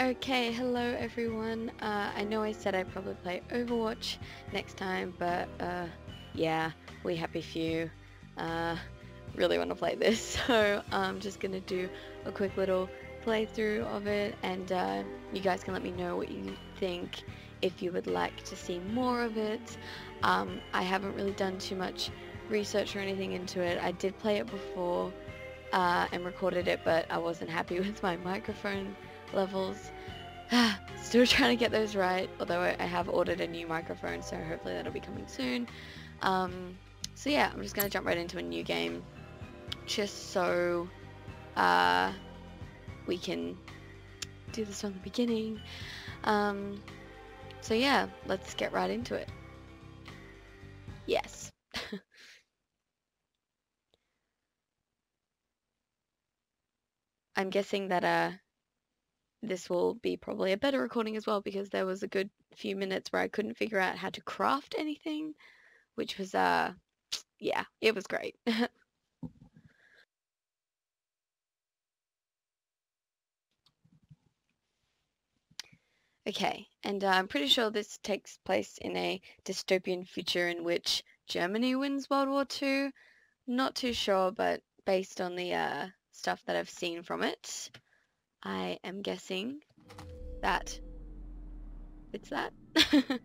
Okay, hello everyone. Uh, I know I said I'd probably play Overwatch next time, but uh, yeah, we happy few uh, really want to play this, so I'm just gonna do a quick little playthrough of it, and uh, you guys can let me know what you think if you would like to see more of it. Um, I haven't really done too much research or anything into it. I did play it before uh, and recorded it, but I wasn't happy with my microphone levels. Still trying to get those right, although I have ordered a new microphone, so hopefully that'll be coming soon. Um, so yeah, I'm just going to jump right into a new game, just so uh, we can do this from the beginning. Um, so yeah, let's get right into it. Yes. I'm guessing that uh, this will be probably a better recording as well because there was a good few minutes where I couldn't figure out how to craft anything, which was, uh, yeah, it was great. okay, and uh, I'm pretty sure this takes place in a dystopian future in which Germany wins World War II. Not too sure, but based on the uh, stuff that I've seen from it, I am guessing that it's that.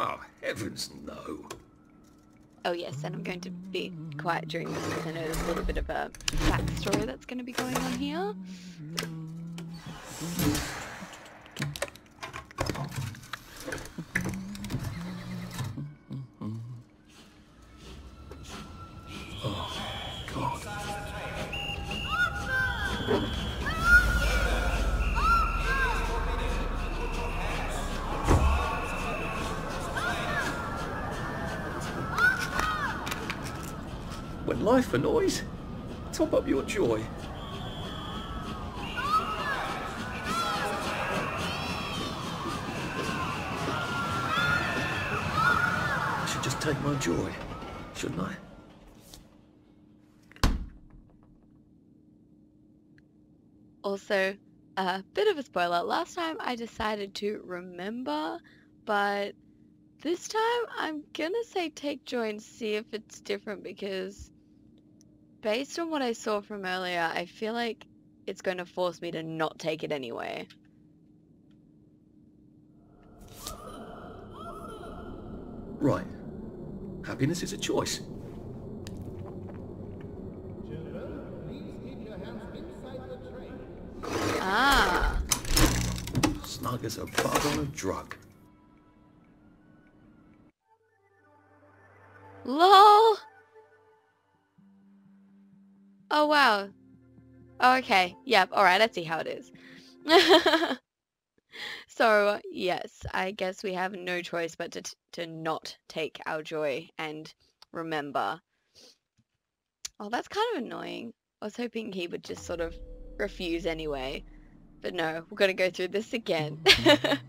Oh, heavens no. Oh yes, and I'm going to be quiet during this because I know there's a little bit of a backstory that's going to be going on here. Oh, God. Life annoys, top up your joy. I should just take my joy, shouldn't I? Also, a bit of a spoiler. Last time I decided to remember, but this time I'm gonna say take joy and see if it's different because based on what I saw from earlier, I feel like it's going to force me to not take it anyway. Right. Happiness is a choice. Ah, Snug as a bug on a drug. lol. Oh wow. Oh, okay. Yep. All right. Let's see how it is. so yes, I guess we have no choice but to to not take our joy and remember. Oh, that's kind of annoying. I was hoping he would just sort of refuse anyway, but no, we're gonna go through this again. Mm-hmm.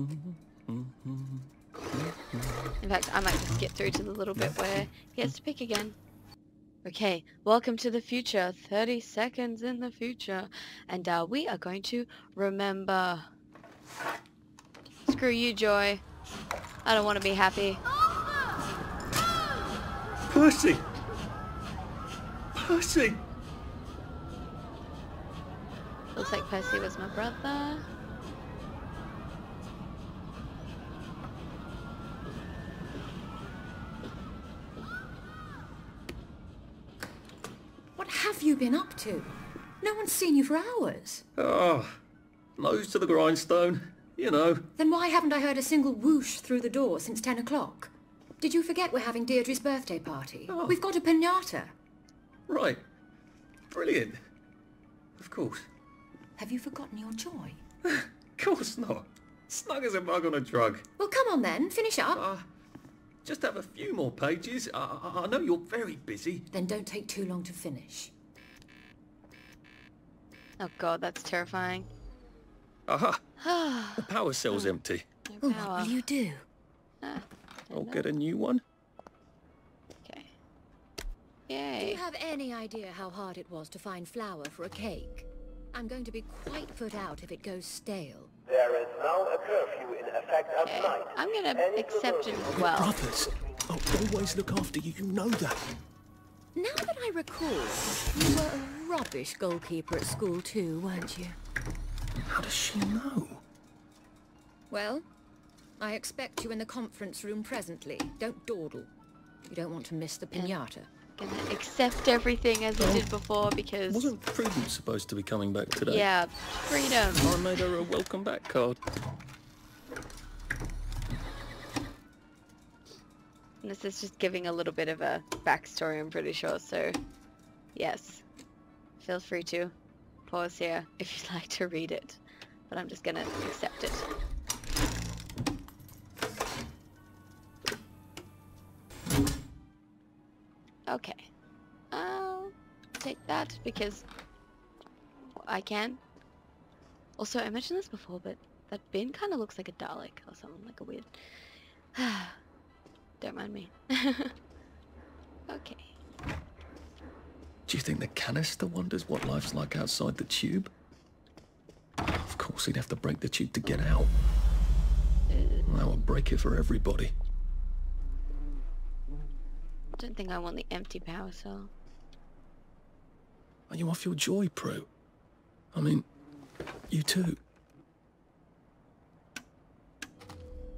Mm-hmm. In fact, I might just get through to the little bit where he has to pick again. Okay, welcome to the future. 30 seconds in the future. And uh, we are going to remember. Screw you, Joy. I don't want to be happy. Percy! Percy! Looks like Percy was my brother. Have you been up to? No one's seen you for hours. Ah, nose to the grindstone. You know. Then why haven't I heard a single whoosh through the door since 10 o'clock? Did you forget we're having Deirdre's birthday party? Oh. We've got a pinata. Right. brilliant. Of course. Have you forgotten your joy? Of course not. Snug as a bug on a drug. Well, come on then, finish up. Uh, just have a few more pages. I, I, I know you're very busy. Then don't take too long to finish. Oh god, that's terrifying. Aha! The power cell's empty. No Oh, what will you do? Ah, I'll get a new one. okay. Yay. Do Yay. you have any idea how hard it was to find flour for a cake? I'm going to be quite put out if it goes stale. There is now a curfew in effect at Okay. night. I'm gonna Any accept it as well. Brothers, I'll always look after you, you know that. Now that I recall, you were a rubbish goalkeeper at school too, weren't you? How does she know? Well, I expect you in the conference room presently. Don't dawdle. You don't want to miss the pinata. Gonna accept everything as I did before because Wasn't Prudence supposed to be coming back today? yeah, freedom. I made her a welcome back card. And this is just giving a little bit of a backstory, I'm pretty sure. So, yes, feel free to pause here if you'd like to read it. But I'm just gonna accept it. Okay, I'll take that because I can. Also, I mentioned this before, but that bin kind of looks like a Dalek or something, like a weird. Don't mind me. okay. Do you think the canister wonders what life's like outside the tube? Of course, he'd have to break the tube to get out. That would break it for everybody. I Don't think I want the empty power cell. Are you off your joy, Prue? I mean, you too.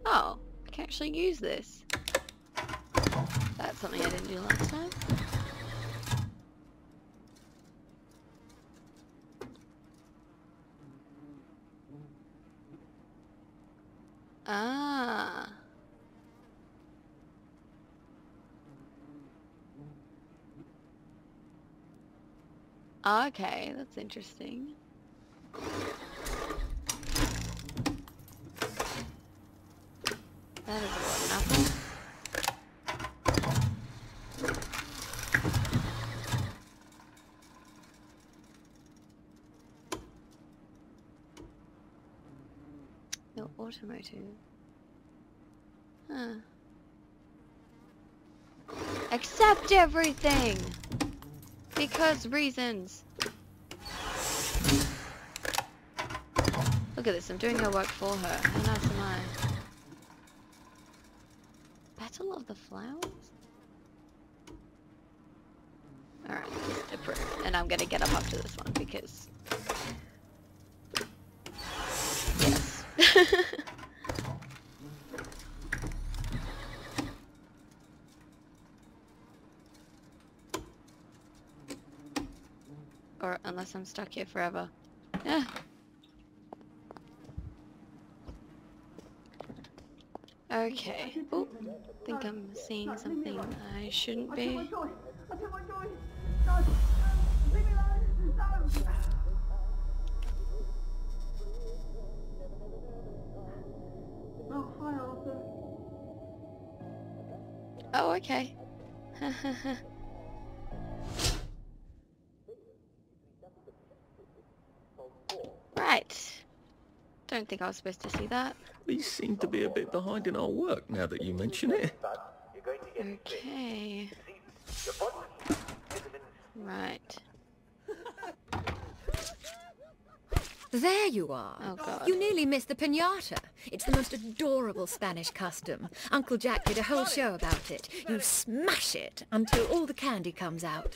Oh, I can actually use this. That's something I didn't do last time. Ah. Okay, that's interesting. That is a rotten apple. No automotive. Huh. Accept everything! Because reasons. Look at this, I'm doing her work for her. How nice am I? Battle of the Flowers? Alright, just approve. And I'm gonna get up after this one because... Yes. or unless I'm stuck here forever. Yeah. Okay. Oh, think I'm seeing something I shouldn't be. Okay. right. Don't think I was supposed to see that. We seem to be a bit behind in our work now that you mention it. You're going to get Okay. your body vitamins Right. There you are. Oh, God. You nearly missed the pinata. It's the most adorable Spanish custom. Uncle Jack did a whole show about it. You smash it until all the candy comes out.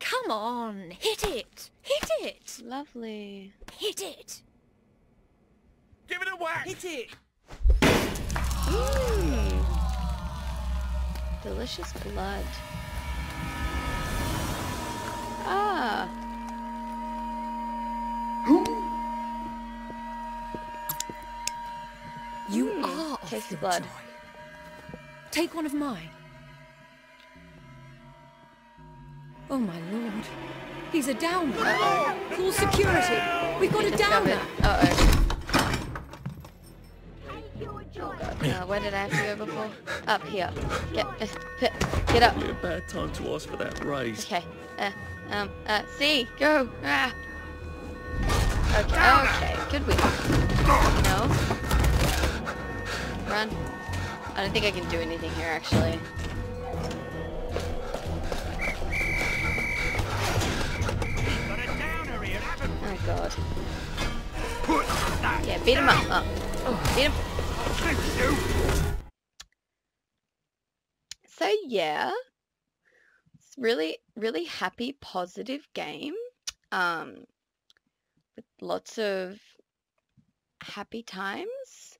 Come on, hit it! Hit it! Lovely. Hit it! Give it a whack! Hit it! Mmm. Delicious blood. Ah. Taste the your blood. joy. Take one of mine. Oh my lord. He's a downer. Call security. We've got a downer. Uh-oh. Oh god. Uh, where did I have to go before? Up here. Get, uh, p- get up. Probably a bad time to ask for that raise. Okay. Uh, um, uh, See. go. Ah. Okay, okay. Could we? No. Run. I don't think I can do anything here, actually. Oh god. Yeah, beat him up. Oh, beat him. So yeah, it's really, really happy, positive game. Um, with lots of happy times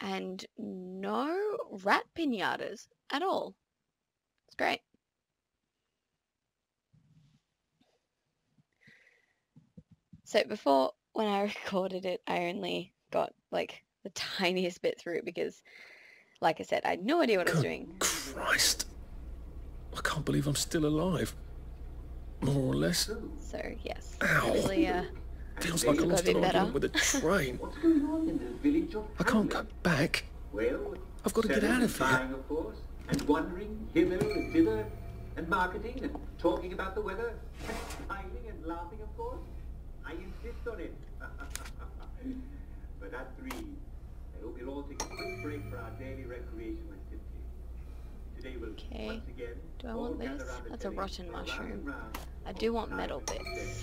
and no rat pinatas at all. It's great. So before, when I recorded it, I only got like the tiniest bit through because, like I said, I had no idea what I was doing. Christ. I can't believe I'm still alive. More or less. So yes, Ow. really, uh, Feels like I lost bit an better. argument with a train. What's going on in this village of I can't go back. Well, I've got to get out of here. Buying, of course, and wandering hither and thither, and marketing and talking about the weather, and smiling and laughing, of course. I insist on it. but at three, I hope you'll all take a quick break for our daily recreational activity. Today we'll Okay. once again Do I want gather this? That's a rotten mushroom. I do want metal and bits.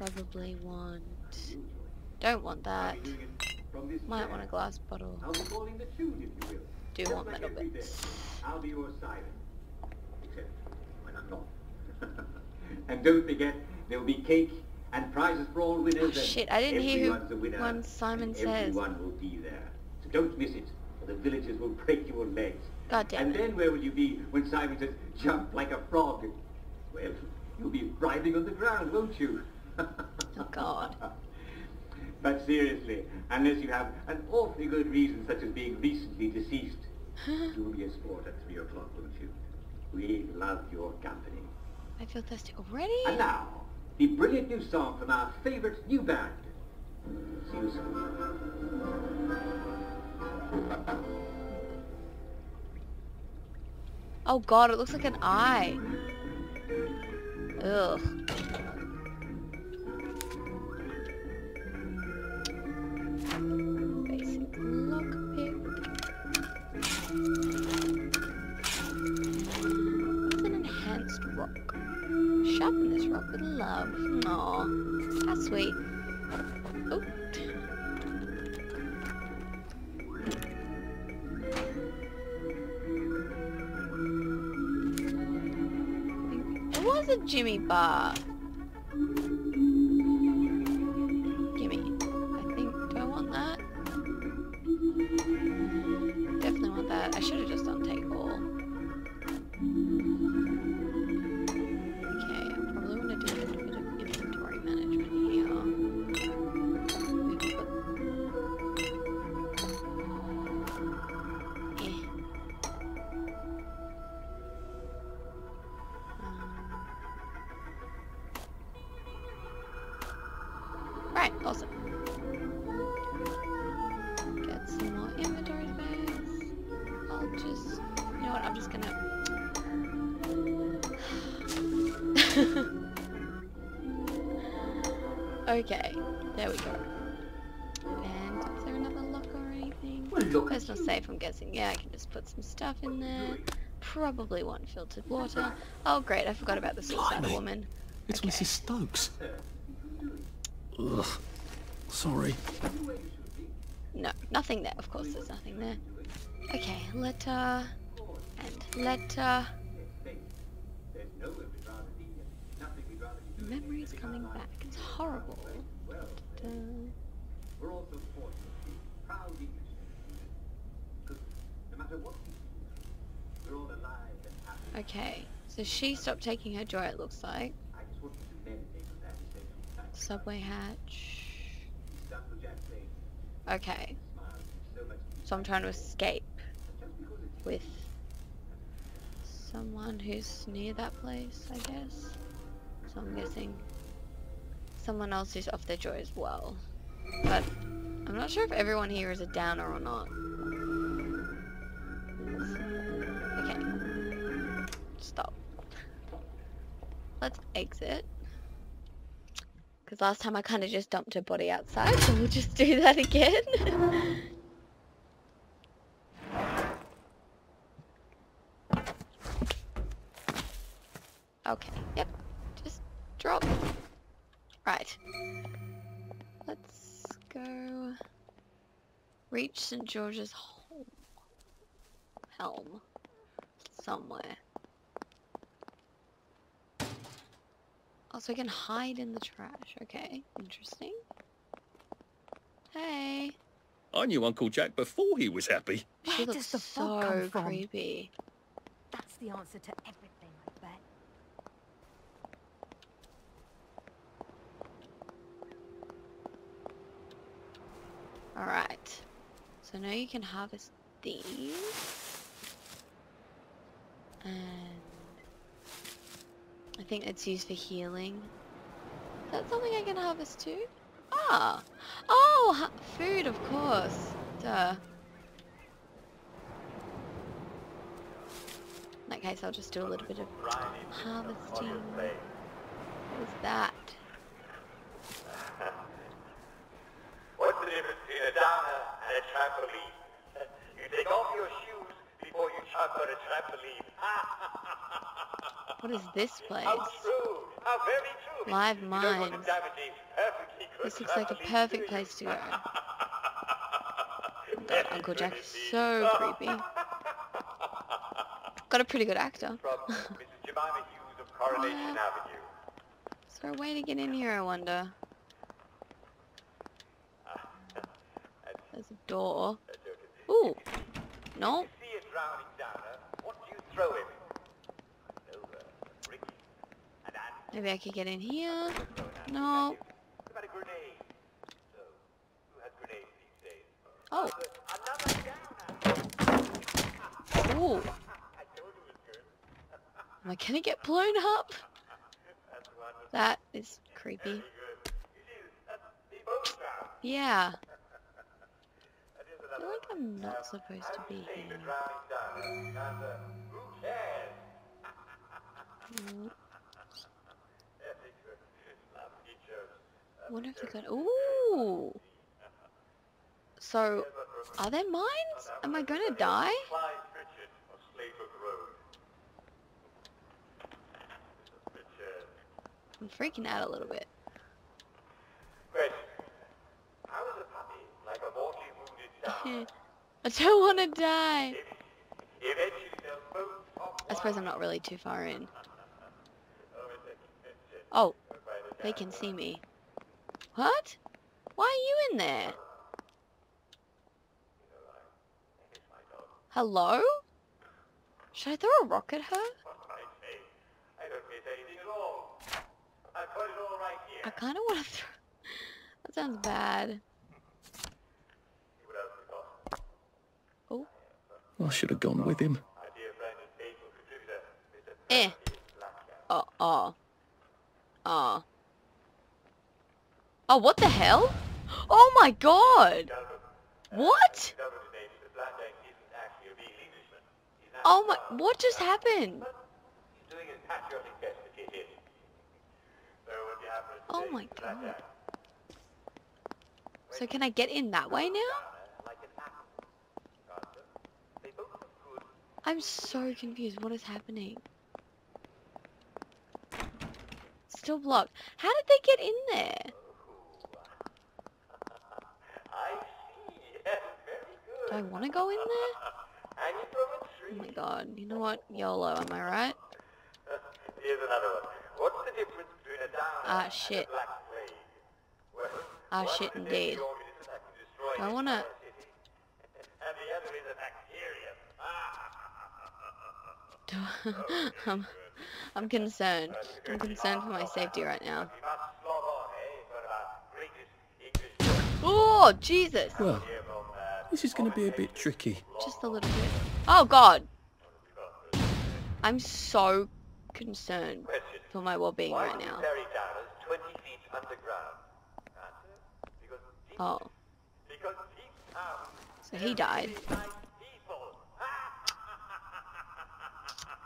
Probably want... Don't want that. I'll be doing it from this Might want a glass bottle. I'll be calling the tune, if you. Do want like metal bits. I'll be your siren. Except when I'm not. and don't forget, there'll be cake and prizes for all winners. Oh, shit, I didn't hear who winner, one Simon says. Everyone will be there. So don't miss it, or the villagers will break your legs. God damn And it. then where will you be when Simon says, jump like a frog? Well, you'll be writhing on the ground, won't you? Oh god. But seriously, unless you have an awfully good reason, such as being recently deceased, you'll be a sport at three o'clock, won't you? We love your company. I feel thirsty already? And now, the brilliant new song from our favorite new band. See you soon. Oh god, it looks like an eye. Ugh. Basic lockpick. What's an enhanced rock? Sharpen this rock with love. Aw, how sweet. Oh. It was a Jimmy bar. Look That's not safe, I'm guessing. Yeah, I can just put some stuff in there. Probably want filtered water. Oh great, I forgot about the suicide Blimey. woman. It's Okay. Mrs. Stokes. Ugh. Sorry. No, nothing there. Of course, there's nothing there. Okay, letter and letter. There's nowhere we'd rather be, and nothing we'd rather be doing. Memories coming back. It's horrible. Well, Da- we're also fortunate to be proud Englishmen. Because no matter what we do, we're all alive and happy. Okay, so she stopped taking her joy. It looks like I just want you to meditate on that essential fact. subway hatch. Done for Jack Lane. Okay, so I'm trying to escape Just because it's with someone who's near that place, I guess. So I'm guessing someone else is off their joy as well. But I'm not sure if everyone here is a downer or not. Exit. Because last time I kind of just dumped her body outside, so we'll just do that again. okay, yep. Just drop. Right. Let's go reach St. George's home. Helm. Somewhere. Also, I can hide in the trash. Okay, interesting. Hey. I knew Uncle Jack before he was happy. She Where looks does the fog come from? creepy. That's the answer to everything, I bet. Alright. So now you can harvest these. And I think it's used for healing. Is that something I can harvest too? Ah! Oh! Food, of course. Duh. In that case, I'll just do a little bit of harvesting. What is that? What's the difference between a and a trampoline? You take off your shoes before you on a trampoline. What is this place? How true! How very true! Live You don't want to mines. damage a perfectly good This looks like a perfect place to go. God, Uncle Jack is so creepy. Got a pretty good actor. From Mrs. Jemima Hughes of Coronation Avenue. Is there a way to get in here, I wonder? There's a door. Ooh. No. See a drowning downer, what do you throw him? A nova, a brick, an ant, Maybe I could get in here. throw an ant. No. What about a grenade? So, who has grenades these days? Oh. Ooh. I told you it was good. Am I gonna get blown up? That's wonderful. That is creepy. Good. You see, that's the boat drowned. Yeah. I feel like I'm not supposed to be here. drowning downer. And, uh, who cares? Mm, Very good. Lovely jokes. Wonder if they got. Ooh. So, are there mines? Am I gonna die? I'm freaking out a little bit. I don't want to die. I suppose I'm not really too far in. Oh, they can see me. What? Why are you in there? Hello? Should I throw a rock at her? I say? I don't miss anything at all. I put it all right here. I kind of want to throw... That sounds bad. What else you got? Oh, I should have gone with him. My dear friend and faithful contributor, Mr. eh. Oh, oh. Oh. Oh, what the hell? Oh my god! What? Oh my... What just happened? Oh my god. So can I get in that way now? I'm so confused. What is happening? Still blocked. How did they get in there? I see. Yes, very good. Do I want to go in there? And you throw a Oh my god. You know what? YOLO, am I right? Here's another one. What's the difference between a downer Ah, and shit. a black plague? Well, Ah, shit, is a deadly indeed. organism that can destroy Do I wanna- entire. And the other is a bacterium. Do I'm, I'm concerned. I'm concerned for my safety right now. We must slog on? For our greatest English Oh, Jesus! Well, here from this is going to be a bit tricky. Just a little bit. Oh, God! I'm so concerned for my well-being right now. Terry Downers 20 feet underground? Answer? Because deep, Oh, so he died.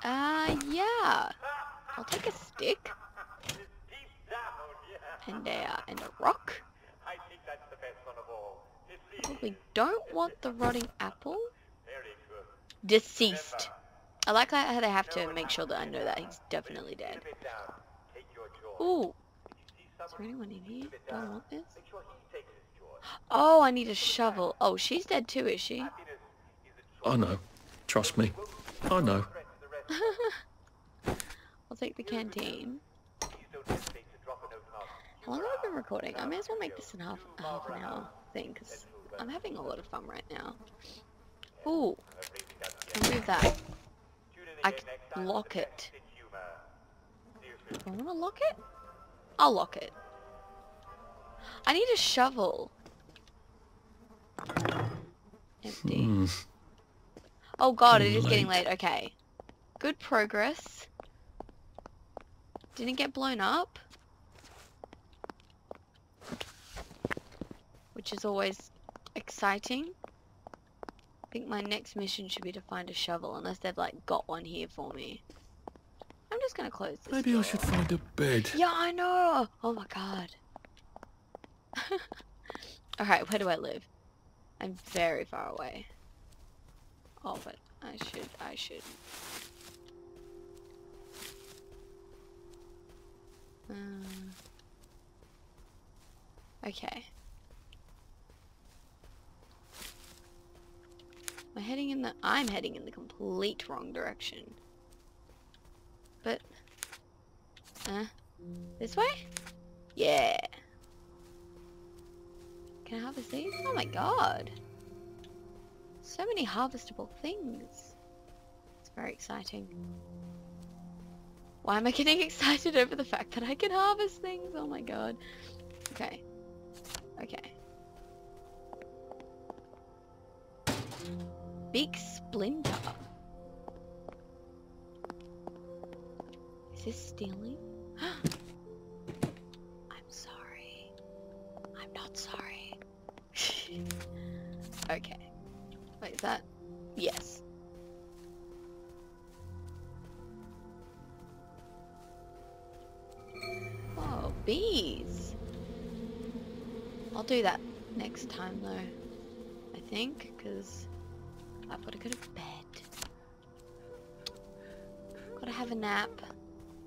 Uh, yeah. I'll take a stick and uh, and a rock. I think that's the best one of all. But we don't want the rotting apple. Deceased. I like how they have to make sure that I know that he's definitely dead. Keep it down. Take your joy. Ooh, If you see is there anyone in here? Do I want this? make sure he takes his joy. Oh, I need a shovel. Oh, she's dead too, is she? Happiness is a choice. I know. Trust me. I know. Threat to the rest. I'll take the canteen. Please don't hesitate to drop a note off. How long have I been recording? I may as well make this in half, half an hour thing, because I'm having a lot of fun right now. Ooh, remove that. I can lock it. best in humor. Seriously. Do I want to lock it? I'll lock it. I need a shovel. Empty. Hmm. Oh god, it is getting late. Okay. Good progress. Didn't get blown up. Which is always exciting. I think my next mission should be to find a shovel, unless they've like got one here for me. I'm just gonna close this Maybe I should find a bed. Yeah, I know. Oh my god. Alright, where do I live? I'm very far away. Oh, but I should, I should. Um, okay. Am I heading in the, I'm heading in the complete wrong direction. But, uh, this way? Yeah. Can I harvest these? Oh my god. So many harvestable things. It's very exciting. Why am I getting excited over the fact that I can harvest things? Oh my god. Okay. Okay. Big splinter. Is this stealing? I'm sorry. I'm not sorry. okay. Wait, is that? Yes. Oh, bees. I'll do that next time though. I think, because I've got to go to bed. Gotta have a nap.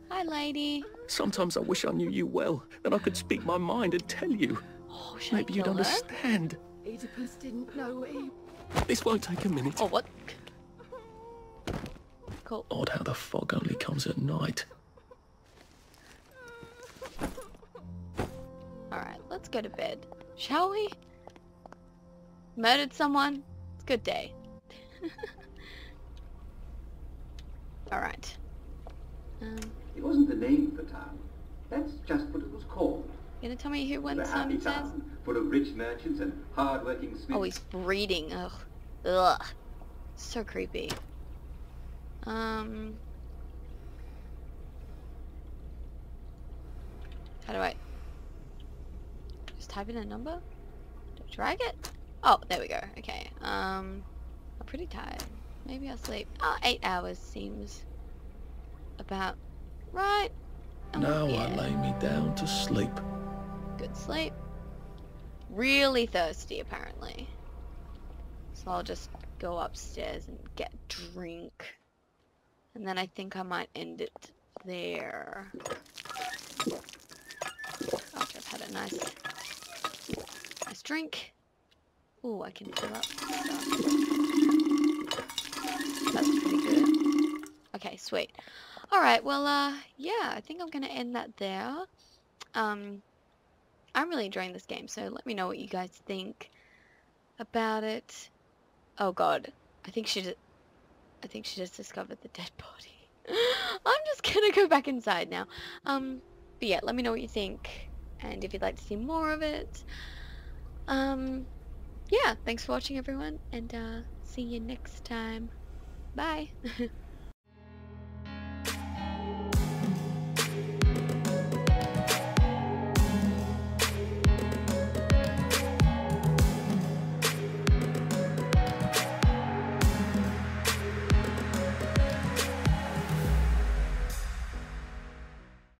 Hi, lady. Sometimes I wish I knew you well, then I could speak my mind and tell you. Oh, Maybe I you'd kill her? understand. Oedipus didn't know he... This won't take a minute. Oh, what? Cool. Odd how the fog only comes at night. Alright, let's go to bed. Shall we? Murdered someone? It's a good day. Alright. Um, It wasn't the name of the town. That's just what it was called. you gonna tell me who won The happy Simon Says? town, full of rich merchants and hard-working smiths. Oh, he's breeding. Ugh. Ugh. So creepy. Um. How do I? Just type in a number? Do I drag it? Oh, there we go. Okay. Um, I'm pretty tired. Maybe I'll sleep. Oh, eight hours seems about right. Oh, Now yeah. I lay me down to sleep. good sleep. Really thirsty, apparently. So I'll just go upstairs and get drink. And then I think I might end it there. After I've had a nice, nice drink. Ooh, I can fill up stuff. That's pretty good. Okay, sweet. Alright, well, uh, yeah, I think I'm gonna end that there. Um, I'm really enjoying this game, so let me know what you guys think about it. Oh god, I think she just, I think she just discovered the dead body. I'm just gonna go back inside now. Um, but yeah, let me know what you think, and if you'd like to see more of it. Um, yeah, thanks for watching everyone, and uh, see you next time. Bye.